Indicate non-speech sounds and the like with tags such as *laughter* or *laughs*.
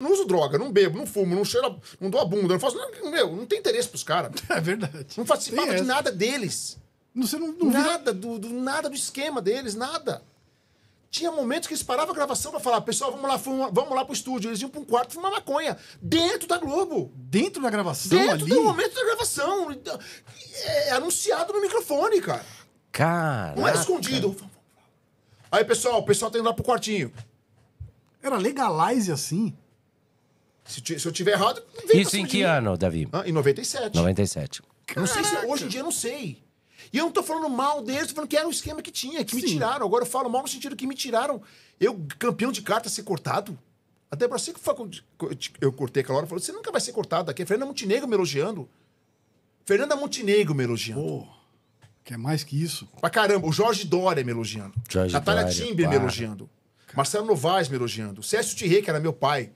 Não uso droga, não bebo, não fumo, não cheiro, não dou a bunda, não faço. Não, meu, não tem interesse pros caras. *laughs* É verdade. Não participava de nada deles. Não, Você não, não vira- Nada do, do- nada do esquema deles, nada. Tinha momentos que eles paravam a gravação pra falar, pessoal, vamos lá, fuma- vamos lá pro estúdio. Eles iam pra um quarto fumar maconha. Dentro da Globo. dentro da gravação Dentro ali. do momento da gravação. Então, É anunciado no microfone, cara. Cara. Não era escondido. Aí, pessoal, o pessoal tá indo lá pro quartinho. Era legalize assim. Se, se eu tiver errado, vem Isso pra em que ano, Davi? Ah, em 97. 97. Eu Não sei se hoje em dia eu não sei. E eu não tô falando mal deles, tô falando que era o esquema que tinha, que me Sim. tiraram. Agora eu falo mal no sentido que me tiraram. Eu, campeão de carta, ser cortado. A Débora Seco foi quando eu cortei aquela hora falou: você nunca vai ser cortado daqui. Fernanda Montenegro me elogiando. Fernanda Montenegro me elogiando. Pô, que é mais que isso. Pra caramba, o Jorge Dória me elogiando. Jorge Natália Dória, Timber me para. elogiando. Marcelo Novaes me elogiando. Cécio Thierry, que era meu pai.